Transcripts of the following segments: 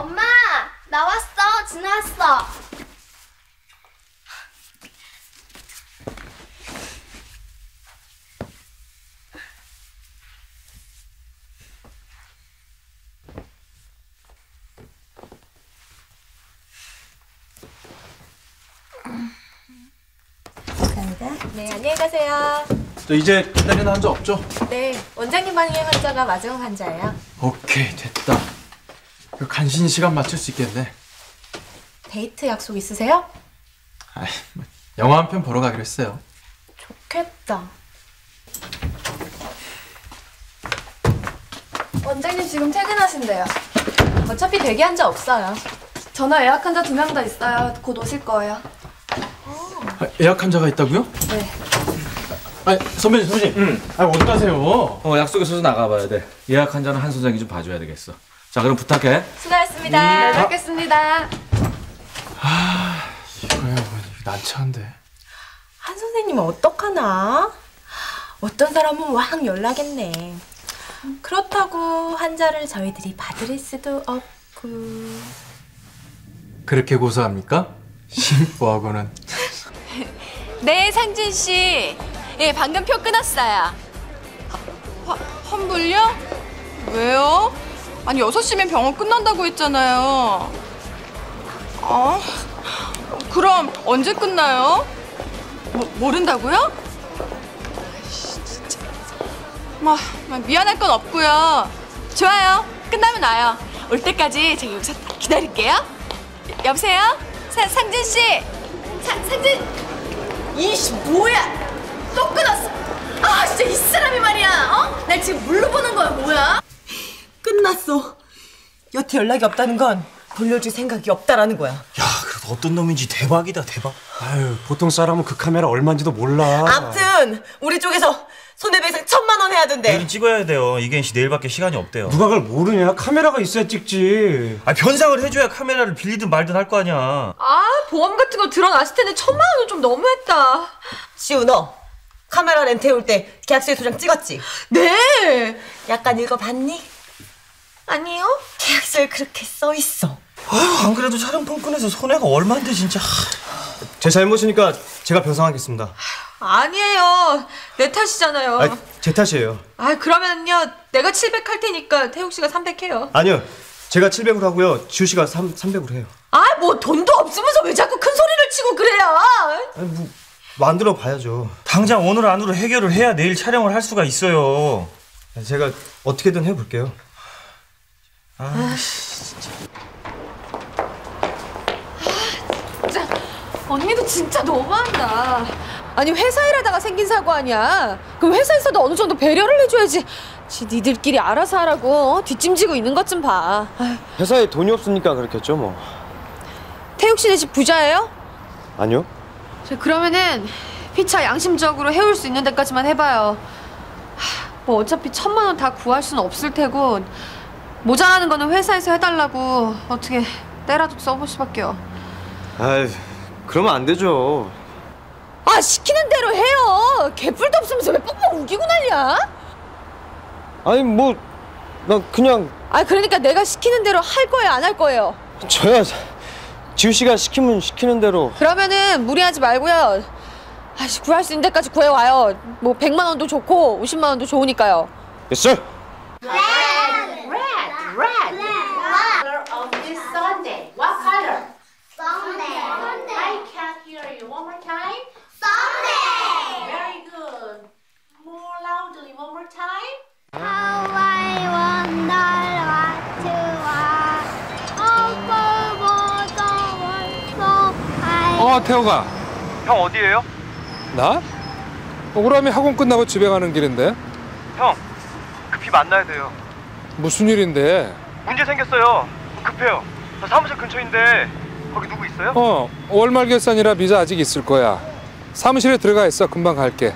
엄마 나왔어 지났어 네, 안녕히 가세요. 저 이제 기다리는 환자 없죠? 네, 원장님 방의 환자가 마지막 환자예요. 오케이 됐다. 그 간신히 시간 맞출 수 있겠네. 데이트 약속 있으세요? 아이, 뭐, 영화 한 편 보러 가기로 했어요. 좋겠다. 원장님 지금 퇴근하신대요. 어차피 대기 환자 없어요. 전화 예약 환자 두 명 더 있어요. 곧 오실 거예요. 아, 예약 환자가 있다고요? 네. 아 선배님 선배님. 응. 아 어디 가세요? 어, 약속에 서서 나가봐야 돼. 예약 환자는 한 소장이 좀 봐줘야 되겠어. 자, 그럼 부탁해. 수고하셨습니다. 네, 뵙겠습니다. 이거야 뭐 난처한데. 한 선생님은 어떡하나? 어떤 사람은 왕 연락했네. 그렇다고 환자를 저희들이 받을 수도 없고. 그렇게 고소합니까? 심보하고는. 네, 상진 씨. 예, 방금 표 끊었어요. 환불요? 왜요? 아니 6시면 병원 끝난다고 했잖아요. 아, 그럼 언제 끝나요? 모, 모른다고요? 아이씨, 진짜. 뭐, 뭐 미안할 건 없고요. 좋아요. 끝나면 와요. 올 때까지 제가 여기서 딱 기다릴게요. 여- 여보세요? 사, 상진 씨. 사, 상진. 이씨 뭐야? 또 끊었어. 아 진짜 이 사람이 말이야. 어? 날 지금 물로 보는 거야 뭐야? 끝났어. 여태 연락이 없다는 건 돌려줄 생각이 없다라는 거야. 야, 그래도 어떤 놈인지 대박이다, 대박. 아유, 보통 사람은 그 카메라 얼마인지도 몰라. 암튼 우리 쪽에서 손해배상 천만 원 해야 된대. 내일 찍어야 돼요. 이계인 씨 내일밖에 시간이 없대요. 누가 그걸 모르냐? 카메라가 있어야 찍지. 아, 변상을 해줘야 카메라를 빌리든 말든 할 거 아니야. 아, 보험 같은 거 들어놨을 텐데 천만 원은 좀 너무했다. 시우 너 카메라 렌트 해올 때 계약서에 도장 찍었지? 네. 약간 읽어봤니? 아니요. 계약서에 그렇게 써 있어. 아유, 안 그래도 촬영폰 꺼내서 손해가 얼만데, 진짜. 제 잘못이니까 제가 변상하겠습니다. 아니에요. 내 탓이잖아요. 아, 제 탓이에요. 아 그러면요 내가 700 할 테니까 태욱 씨가 300 해요. 아니요. 제가 700으로 하고요. 지우 씨가 3, 300으로 해요. 아 뭐 돈도 없으면서 왜 자꾸 큰 소리를 치고 그래요? 아니, 뭐, 만들어 봐야죠. 당장 오늘 안으로 해결을 해야 내일 촬영을 할 수가 있어요. 제가 어떻게든 해볼게요. 진짜 언니도 진짜 너무한다. 아니 회사 일하다가 생긴 사고 아니야. 그럼 회사에서도 어느 정도 배려를 해줘야지. 지 니들끼리 알아서 하라고 어? 뒷짐지고 있는 것 좀 봐. 아휴, 회사에 돈이 없으니까 그렇겠죠, 뭐. 태욱 씨네 집 부자예요? 아니요. 저 그러면은 피차 양심적으로 해올 수 있는 데까지만 해봐요. 하, 뭐 어차피 천만 원 다 구할 수는 없을 테고 모자라는 거는 회사에서 해달라고 어떻게 때라도 써보시밖에요. 아이, 그러면 안 되죠. 아 시키는 대로 해요. 개뿔도 없으면서 왜 뻥뻥 우기고 난리야? 아니, 뭐, 나 그냥, 아 그러니까 내가 시키는 대로 할 거예요 안 할 거예요? 저야, 지우 씨가 시키면 시키는 대로. 그러면은 무리하지 말고요. 아씨 구할 수 있는 데까지 구해 와요. 뭐 100만 원도 좋고 50만 원도 좋으니까요. Yes, sir. of this Sunday. What color? Sunday I can't hear you. One more time. Sunday Very good. More loudly. One more time. How I wonder what you are 어 태호가 형 어디에요? 나? 억울함이 학원 끝나고 집에 가는 길인데 형, 급히 만나야 돼요. 무슨 일인데 문제 생겼어요. 급해요. 저 사무실 근처인데 거기 누구 있어요? 어 월말 결산이라 비자 아직 있을 거야 사무실에 들어가 있어 금방 갈게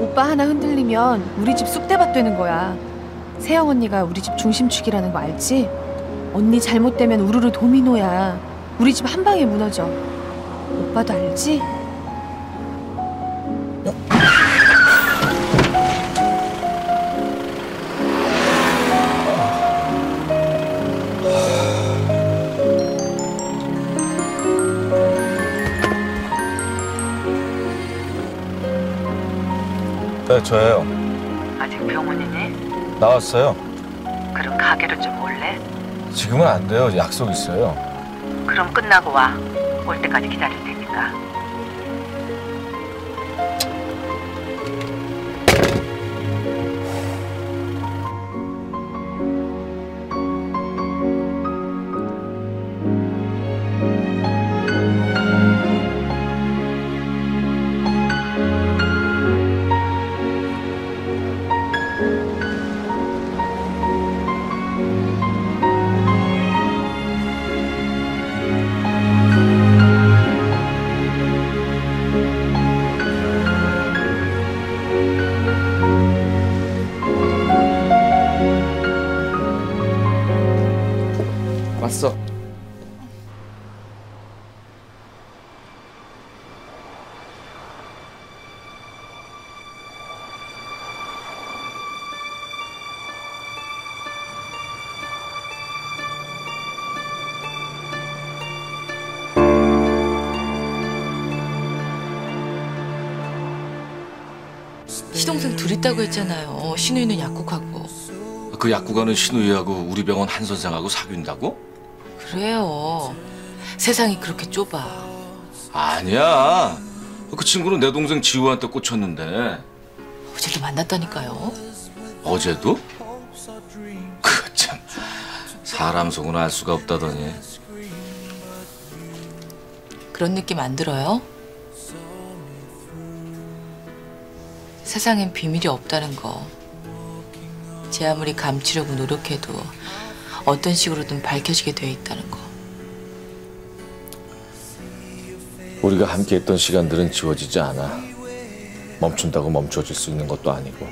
오빠 하나 흔들리면 우리 집 쑥대밭 되는 거야. 세영 언니가 우리 집 중심축이라는 거 알지? 언니 잘못되면 우르르 도미노야. 우리 집 한 방에 무너져. 오빠도 알지? 네, 저예요. 아직 병원이니? 나왔어요. 그럼 가게로 좀 올래? 지금은 안 돼요. 약속 있어요. 그럼 끝나고 와. 올 때까지 기다릴 테 있다고 했잖아요. 신우이는 약국하고. 그 약국가는 신우이하고 우리 병원 한 선생하고 사귄다고? 그래요. 세상이 그렇게 좁아. 아니야. 그 친구는 내 동생 지우한테 꽂혔는데 어제도 만났다니까요. 어제도? 그 참 사람 속은 알 수가 없다더니 그런 느낌 안 들어요? 세상엔 비밀이 없다는 거. 제 아무리 감추려고 노력해도 어떤 식으로든 밝혀지게 돼 있다는 거. 우리가 함께 했던 시간들은 지워지지 않아. 멈춘다고 멈춰질 수 있는 것도 아니고.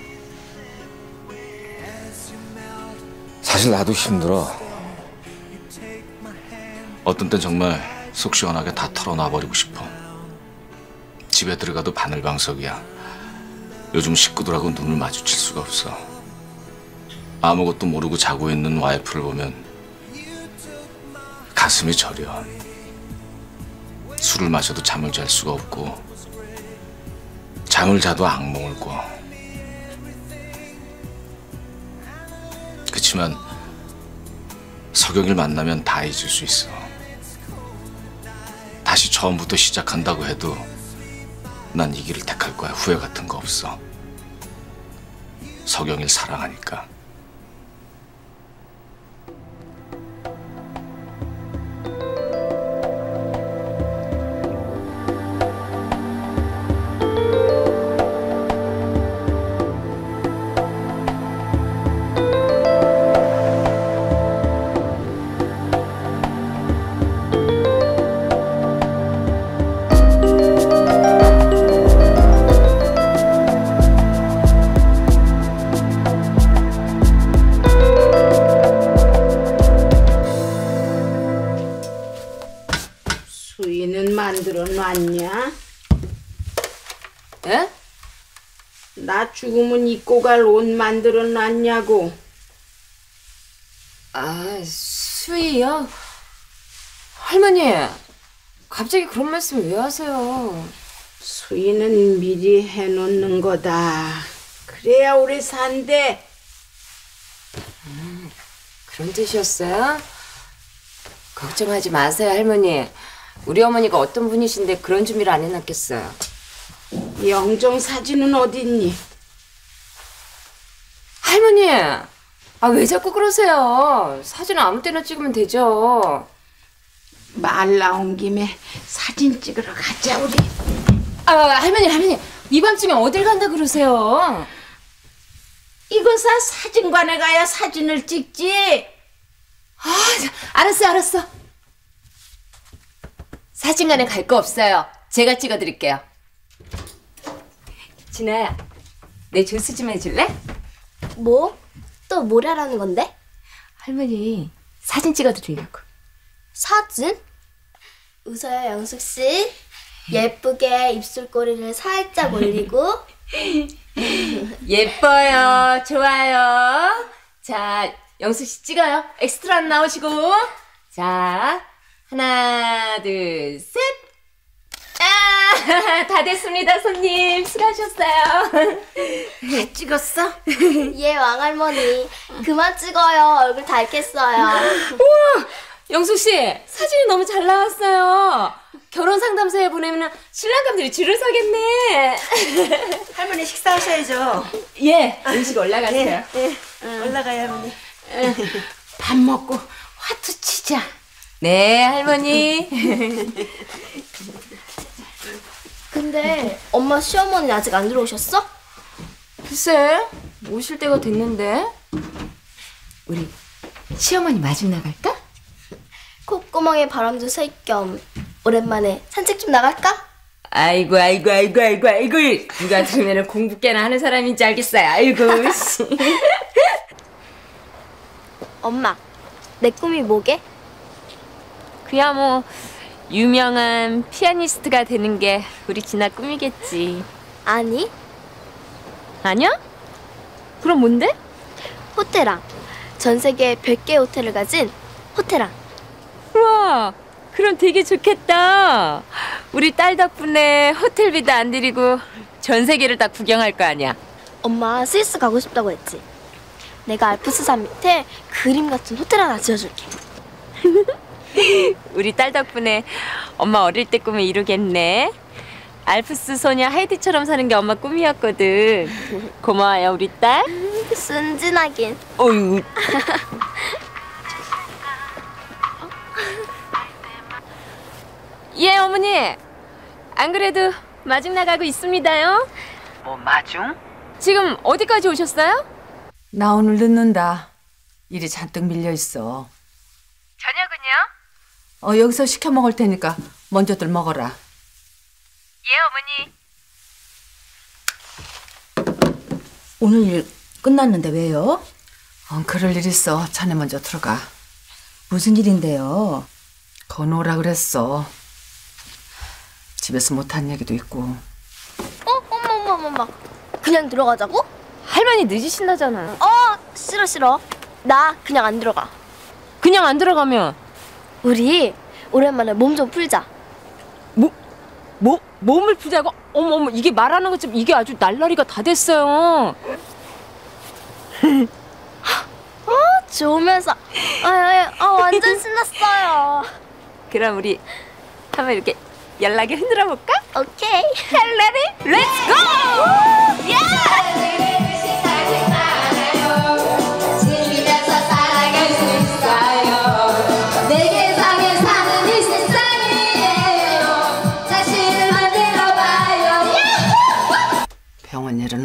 사실 나도 힘들어. 어떤 땐 정말 속 시원하게 다 털어놔 버리고 싶어. 집에 들어가도 바늘방석이야. 요즘 식구들하고 눈을 마주칠 수가 없어. 아무것도 모르고 자고 있는 와이프를 보면 가슴이 저려. 술을 마셔도 잠을 잘 수가 없고 잠을 자도 악몽을 꿔. 그치만 석영이를 만나면 다 잊을 수 있어. 다시 처음부터 시작한다고 해도 난 이 길을 택할 거야. 후회 같은 거 없어. 석영이를 사랑하니까. 죽으면 입고 갈 옷 만들어 놨냐고. 아, 수희요? 할머니, 갑자기 그런 말씀 왜 하세요? 수이는 미리 해놓는 거다. 그래야 오래 산대. 그런 뜻이었어요? 걱정하지 마세요, 할머니. 우리 어머니가 어떤 분이신데 그런 준비를 안 해놨겠어요. 영정 사진은 어딨니? 할머니! 아, 왜 자꾸 그러세요? 사진은 아무 때나 찍으면 되죠. 말 나온 김에 사진 찍으러 가자 우리. 아, 할머니, 할머니. 이 밤중에 어딜 간다 그러세요? 이거사 사진관에 가야 사진을 찍지. 아, 알았어, 알았어. 사진관에 갈 거 없어요. 제가 찍어드릴게요. 진아야, 내 조수 좀 해줄래? 뭐? 또 뭐라라는 건데? 할머니, 사진 찍어드리려고. 사진? 웃어요, 영숙 씨. 예쁘게 입술꼬리를 살짝 올리고. 예뻐요. 좋아요. 자, 영수 씨 찍어요. 엑스트라 안 나오시고. 자, 하나, 둘, 셋. 아, 다 됐습니다, 손님. 수고하셨어요. 찍었어? 예, 왕할머니. 그만 찍어요. 얼굴 닳겠어요. 우와, 영숙 씨 사진이 너무 잘 나왔어요. 결혼 상담소에 보내면 신랑감들이 줄을 서겠네. 할머니 식사하셔야죠. 예, 음식 올라가세요. 예, 예. 올라가요, 할머니. 밥 먹고 화투 치자. 네, 할머니. 근데 엄마 시어머니 아직 안 들어오셨어? 글쎄, 오실 때가 됐는데. 우리 시어머니 마중 나갈까? 콧구멍에 바람도 쐴겸 오랜만에 산책 좀 나갈까? 아이고, 아이고, 아이고, 아이고, 아이고. 누가 들으면 공부 꽤나 하는 사람인지 알겠어요. 아이고, 씨. 엄마, 내 꿈이 뭐게? 그야 뭐 유명한 피아니스트가 되는 게 우리 진아 꿈이겠지. 아니, 아니야? 그럼 뭔데? 호텔랑. 전 세계 100개 호텔을 가진 호텔랑. 우와, 그럼 되게 좋겠다. 우리 딸 덕분에 호텔비도 안 들이고 전 세계를 다 구경할 거 아니야. 엄마 스위스 가고 싶다고 했지. 내가 알프스 산 밑에 그림 같은 호텔 하나 지어줄게. 우리 딸 덕분에 엄마 어릴 때 꿈을 이루겠네. 알프스 소녀 하이디처럼 사는 게 엄마 꿈이었거든. 고마워요, 우리 딸. 순진하긴. 어유. 예, 어머니. 안 그래도 마중 나가고 있습니다요. 뭐 마중? 지금 어디까지 오셨어요? 나 오늘 늦는다. 일이 잔뜩 밀려 있어. 어, 여기서 시켜 먹을 테니까 먼저들 먹어라. 예, 어머니. 오늘 일 끝났는데 왜요? 어, 그럴 일 있어. 자네 먼저 들어가. 무슨 일인데요? 건오라 그랬어. 집에서 못한 얘기도 있고. 어, 어머, 어머, 어머. 그냥 들어가자고? 할머니 늦으신다잖아요. 어, 싫어, 싫어. 나 그냥 안 들어가. 그냥 안 들어가면 우리 오랜만에 몸 좀 풀자. 뭐, 뭐, 몸을 푸자고? 어머, 어머, 이게 말하는 것좀 이게 아주 날라리가 다 됐어요. 어, 좋으면서. 아, 아, 아, 완전 신났어요. 그럼 우리 한번 이렇게 연락에 흔들어 볼까? 오케이. ready, let's go! 즐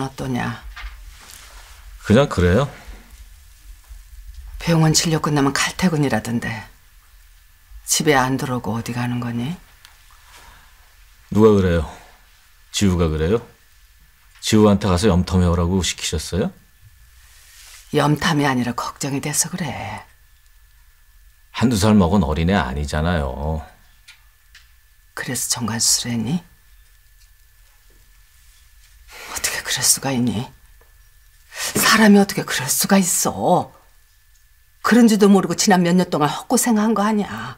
어떠냐? 그냥 그래요. 병원 진료 끝나면 칼퇴근이라던데. 집에 안 들어오고 어디 가는 거니? 누가 그래요? 지우가 그래요? 지우한테 가서 염탐해 오라고 시키셨어요? 염탐이 아니라 걱정이 돼서 그래. 한두 살 먹은 어린애 아니잖아요. 그래서 정관 수술했니? 어떻게 그럴 수가 있니? 사람이 어떻게 그럴 수가 있어? 그런지도 모르고 지난 몇 년 동안 헛고생한 거 아니야.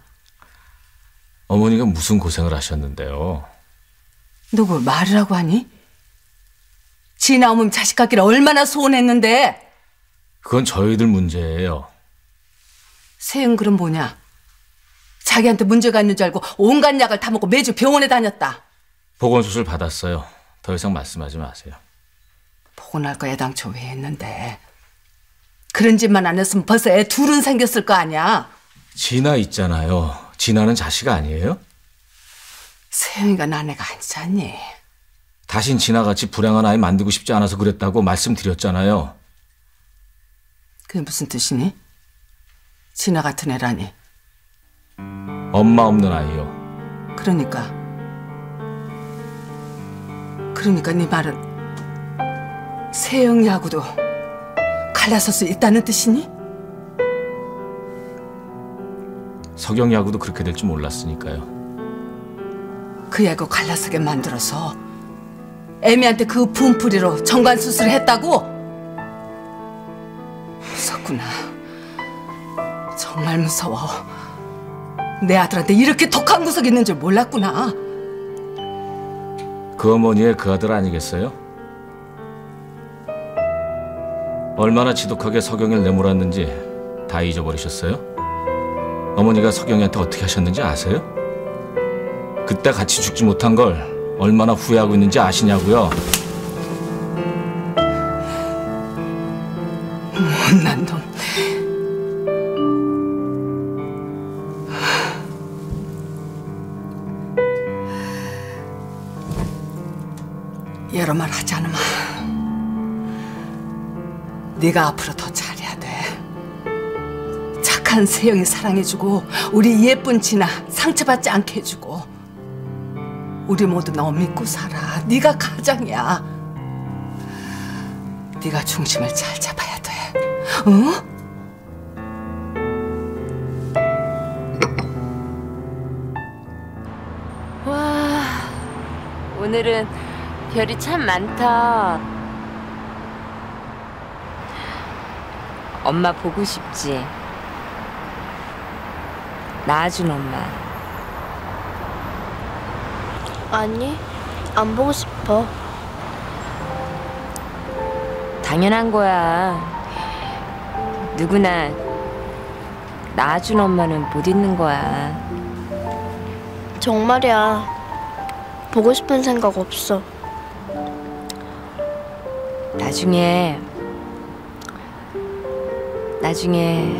어머니가 무슨 고생을 하셨는데요? 누구 말이라고 하니? 지나 어머니 자식 갖기를 얼마나 소원했는데 그건 저희들 문제예요. 세은 그럼 뭐냐? 자기한테 문제가 있는 줄 알고 온갖 약을 다 먹고 매주 병원에 다녔다. 보건수술 받았어요. 더 이상 말씀하지 마세요. 보고날 거 애당초 왜 했는데 그런 짓만 안 했으면 벌써 애 둘은 생겼을 거 아니야. 진아 있잖아요. 진아는 자식 아니에요? 세영이가 아니지 않니? 다신 진아같이 불행한 아이 만들고 싶지 않아서 그랬다고 말씀드렸잖아요. 그게 무슨 뜻이니? 진아 같은 애라니. 엄마 없는 아이요. 그러니까. 그러니까 네 말은 세영이하고도 갈라설 수 있다는 뜻이니? 석영이하고도 그렇게 될 줄 몰랐으니까요. 그 애고 갈라서게 만들어서 애미한테 그 분풀이로 정관 수술을 했다고? 무섭구나. 정말 무서워. 내 아들한테 이렇게 독한 구석이 있는 줄 몰랐구나. 그 어머니의 그 아들 아니겠어요? 얼마나 지독하게 서경이를 내몰았는지 다 잊어버리셨어요? 어머니가 서경이한테 어떻게 하셨는지 아세요? 그때 같이 죽지 못한 걸 얼마나 후회하고 있는지 아시냐고요? 못난 네가 앞으로 더 잘해야 돼. 착한 세영이 사랑해주고 우리 예쁜 진아 상처받지 않게 해주고 우리 모두 너 믿고 살아. 네가 가장이야. 네가 중심을 잘 잡아야 돼. 어? 와, 오늘은 별이 참 많다. 엄마 보고 싶지? 낳아준 엄마. 아니, 안 보고 싶어. 당연한 거야. 누구나 낳아준 엄마는 못 잊는 거야. 정말이야. 보고 싶은 생각 없어. 나중에 나중에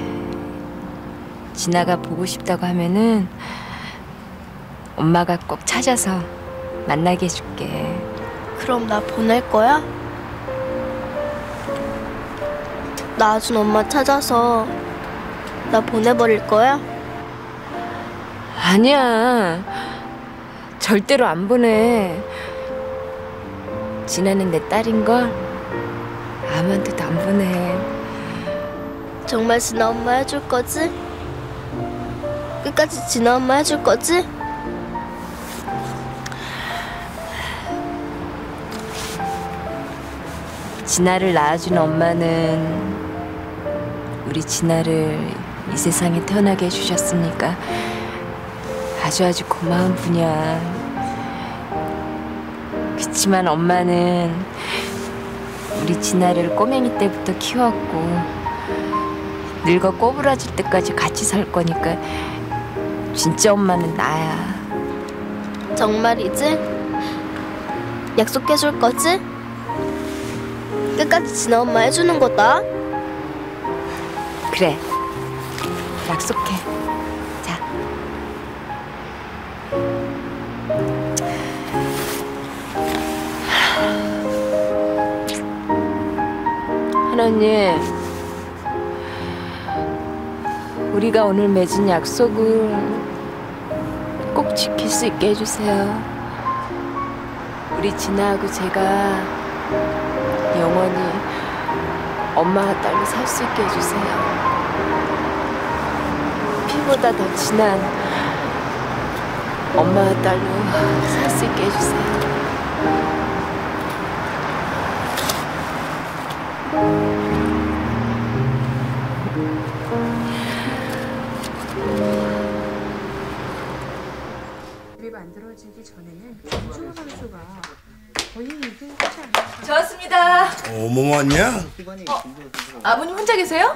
진아가 보고 싶다고 하면은 엄마가 꼭 찾아서 만나게 해줄게. 그럼 나 보낼 거야? 낳아준 엄마 찾아서 나 보내버릴 거야? 아니야. 절대로 안 보내. 진아는 내 딸인 걸 아무한테도 안 보내. 정말 진아 엄마 해줄 거지? 끝까지 진아 엄마 해줄 거지? 진아를 낳아준 엄마는 우리 진아를 이 세상에 태어나게 해주셨으니까 아주 아주 고마운 분이야. 그치만 엄마는 우리 진아를 꼬맹이 때부터 키웠고 늙어 꼬부라질 때까지 같이 살 거니까 진짜 엄마는 나야. 정말이지? 약속해줄 거지? 끝까지 진아 엄마 해주는 거다. 그래. 약속해. 자. 하나님, 우리가 오늘 맺은 약속을 꼭 지킬 수 있게 해주세요. 우리 진아하고 제가 영원히 엄마와 딸로 살 수 있게 해주세요. 피보다 더 진한 엄마와 딸로 살 수 있게 해주세요. 만들어지기 전에는 김준호 선수가 거의 이긴 하지 않았어요. 좋았습니다. 어머 왔냐? 아버님 혼자 계세요?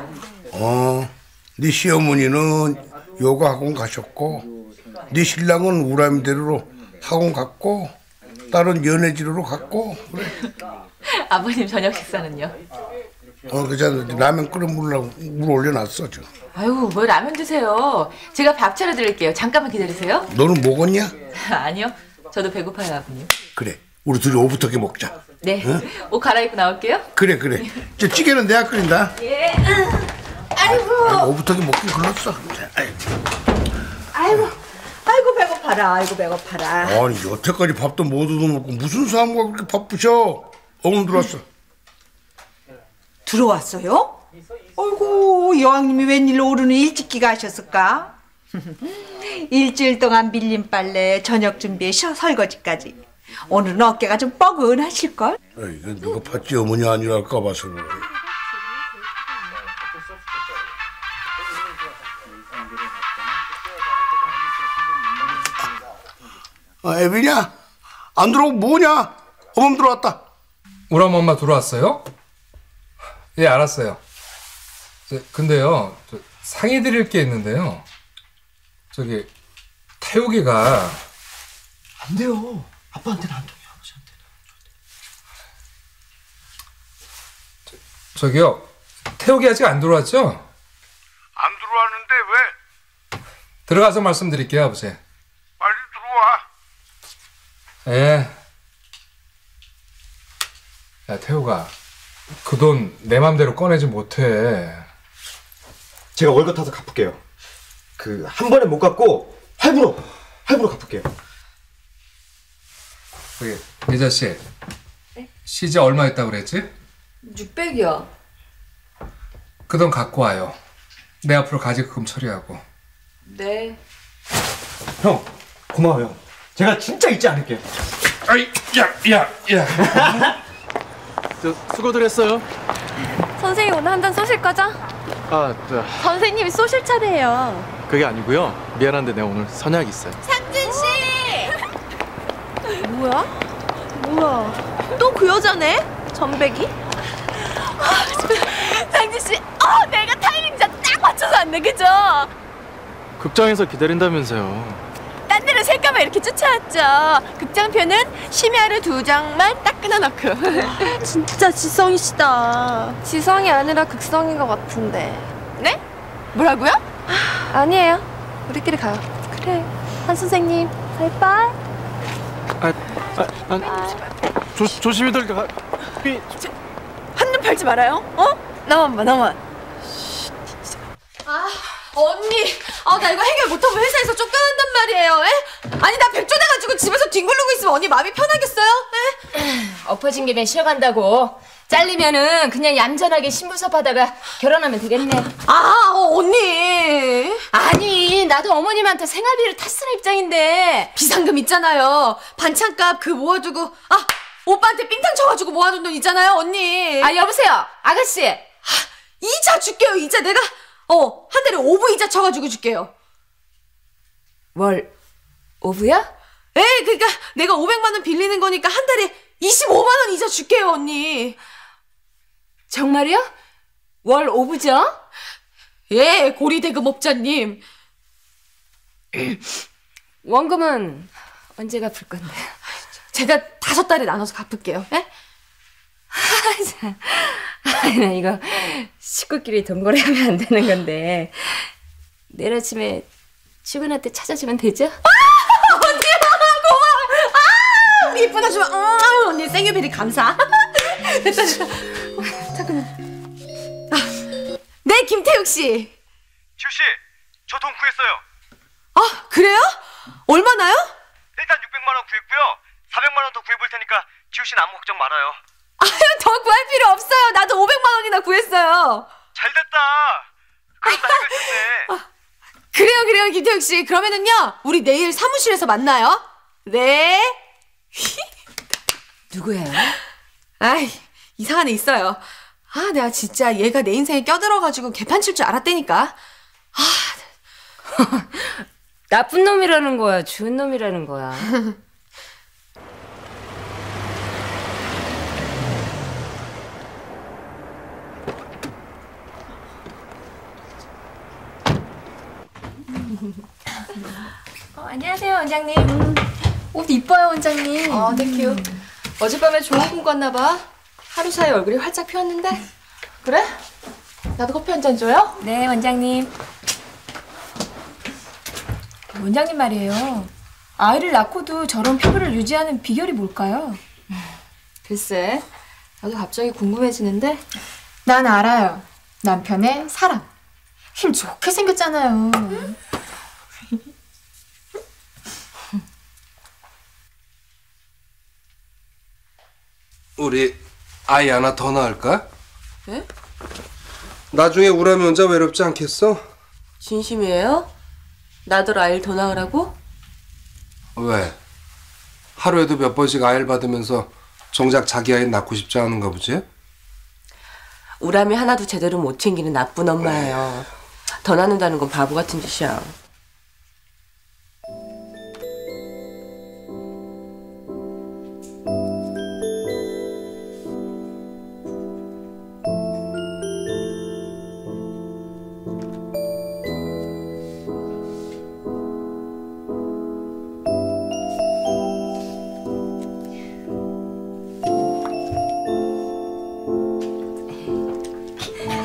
어, 네 시어머니는 요가 학원 가셨고, 네 신랑은 우람대로 학원 갔고, 딸은 연애지로 갔고, 그래. 아버님 저녁 식사는요? 어, 그자 라면 끓여 물라고 물 올려놨어, 저. 아유, 뭐 라면 드세요. 제가 밥 차려 드릴게요. 잠깐만 기다리세요. 너는 먹었냐? 아니요. 저도 배고파요, 아버님. 그래, 우리 둘이 오붓하게 먹자. 네. 응? 옷 갈아입고 나올게요. 그래, 그래. 저 찌개는 내가 끓인다. 예. 아이고. 아이고, 오붓하게 먹긴 글렀어. 아이고. 아이고, 아이고 배고파라. 아이고 배고파라. 아니 여태까지 밥도 못 얻어먹고 무슨 사람과 그렇게 바쁘셔? 어금 들어왔어. 들어왔어요? 어이구 여왕님이 웬일로 오르는 일찍 가셨을까? 일주일 동안 밀린 빨래, 저녁 준비에 셔 설거지까지. 오늘은 어깨가 좀 뻐근하실걸? 아, 이거 누가 팥쥐 어머니 아니랄까 봐서 그래. 아, 애비냐? 안 들어오고 뭐냐? 어멈 들어왔다. 우리 엄마 들어왔어요? 예, 알았어요. 저, 근데요, 저 상의 드릴 게 있는데요. 저기, 태욱이가. 안 돼요. 아빠한테는 안 돼요. 저기요, 태욱이 아직 안 들어왔죠? 안 들어왔는데 왜? 들어가서 말씀드릴게요, 아버지. 빨리 들어와. 예. 야, 태우가. 그 돈 내 맘대로 꺼내지 못해. 제가 월급 타서 갚을게요. 그 한 번에 못 갚고 할부로 할부로 갚을게요. 저기, 예자 씨. 시제 얼마 있다고 그랬지? 600이요. 그 돈 갖고 와요. 내 앞으로 가지금 처리하고. 네. 형 고마워요. 제가 진짜 잊지 않을게요. 아이, 야, 야, 야. 저 수고들 했어요. 선생님 오늘 한 잔 쏘실 거죠? 아, 저, 선생님이 쏘실 차례예요. 그게 아니고요. 미안한데 내가 오늘 선약 있어요. 상준 씨. 뭐야? 뭐야? 또 그 여자네? 전백이? 상준 씨, 어 내가 타이밍 딱 맞춰서 왔네, 그죠? 극장에서 기다린다면서요. 딴 데로 셀까봐 이렇게 쫓아왔죠. 극장표는 심야로 두 장만 딱 끊어놓고. 진짜 지성이시다. 지성이 아니라 극성인 것 같은데. 네? 뭐라고요? 아니에요. 우리끼리 가요. 그래. 한 선생님, 바이바이. 아, 아, 아 조, 조심히들 가. 삐. 한눈 팔지 말아요. 어? 나만 봐, 나만. 아, 언니. 아, 나 이거 해결 못하면 회사에서 쫓겨난단 말이에요. 에? 아니, 나 백조돼가지고 집에서 뒹굴르고 있으면 언니 마음이 편하겠어요? 에? 엎어진 김에 쉬어간다고. 잘리면은 그냥 얌전하게 신부섭 하다가 결혼하면 되겠네. 아, 어, 언니. 아니, 나도 어머님한테 생활비를 다 쓰는 입장인데. 비상금 있잖아요. 반찬값 그 모아두고. 아, 오빠한테 삥땅 쳐가지고 모아둔 돈 있잖아요, 언니. 아, 여보세요. 아가씨. 이자 줄게요, 이자. 내가, 어, 한 달에 오부 이자 쳐가지고 줄게요. 월, 오부야? 에, 그니까 내가 500만 원 빌리는 거니까 한 달에 25만 원 이자 줄게요, 언니. 정말이요? 월 오부죠? 예, 고리대금업자님. 원금은 언제 갚을 건데? 제가 다섯 달에 나눠서 갚을게요. 예? 아니, 나 이거 식구끼리 동거래 하면 안 되는 건데. 내일 아침에 출근할 때 찾아주면 되죠? 언니, 고마워. 아, 우리 이쁜 아줌마. 음, 언니 생일비리 감사. 됐다, 됐다. 어, 잠깐만. 아, 네, 김태욱 씨. 지우 씨, 저돈 구했어요. 아, 그래요? 얼마나요? 일단 600만 원 구했고요. 400만 원 더 구해볼 테니까 지우 씨는 아무 걱정 말아요. 아유, 더 구할 필요 없어요. 나도 500만 원이나 구했어요. 잘 됐다. 그럼 나 해결됐네. 그래요, 그래요, 김태욱 씨. 그러면은요, 우리 내일 사무실에서 만나요. 네. 누구예요? 아이, 이상한 애 있어요. 아, 내가 진짜 얘가 내 인생에 껴들어가지고 개판 칠 줄 알았다니까. 나쁜 놈이라는 거야, 좋은 놈이라는 거야. 어, 안녕하세요, 원장님. 옷 이뻐요, 원장님. 어, thank you. 어젯밤에 좋은 꿈 꿨나 봐. 하루 사이 얼굴이 활짝 피었는데. 그래? 나도 커피 한 잔 줘요? 네, 원장님. 원장님 말이에요. 아이를 낳고도 저런 피부를 유지하는 비결이 뭘까요? 글쎄, 나도 갑자기 궁금해지는데. 난 알아요. 남편의 사랑. 힘 좋게 생겼잖아요. 우리 아이 하나 더 낳을까? 네? 나중에 우람이 혼자 외롭지 않겠어? 진심이에요? 나들 아이를 더 낳으라고? 왜? 하루에도 몇 번씩 아이를 받으면서 정작 자기 아이 낳고 싶지 않은가 보지? 우람이 하나도 제대로 못 챙기는 나쁜 엄마예요. 더 낳는다는 건 바보 같은 짓이야.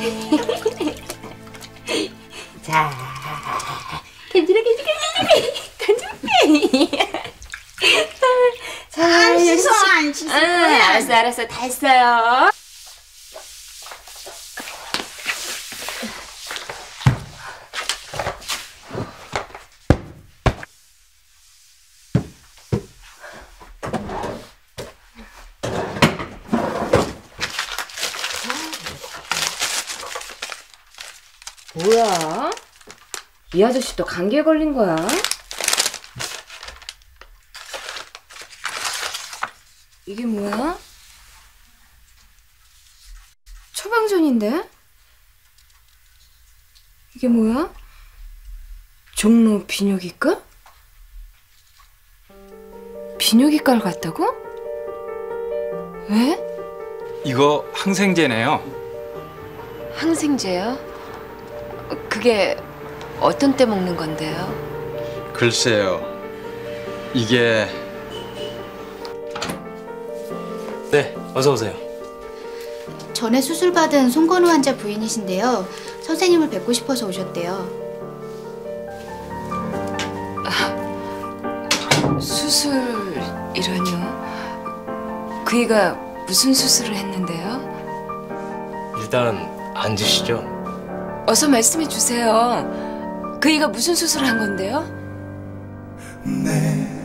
자, 견지라 견지 견지 견지 견지. 자, 안 씻어 안 씻어. 응, 알았어 알았어 다 했어요. 이 아저씨도 감기에 걸린 거야? 이게 뭐야? 처방전인데? 이게 뭐야? 종로 비뇨기과? 비뇨기과를 갔다고? 왜? 이거 항생제네요. 항생제요? 그게 어떤 때 먹는 건데요? 글쎄요. 이게 네, 어서 오세요. 전에 수술받은 송건우 환자 부인이신데요. 선생님을 뵙고 싶어서 오셨대요. 수술이라뇨? 그이가 무슨 수술을 했는데요? 일단 앉으시죠. 어서 말씀해 주세요. 그이가 무슨 수술을 한 건데요? 네.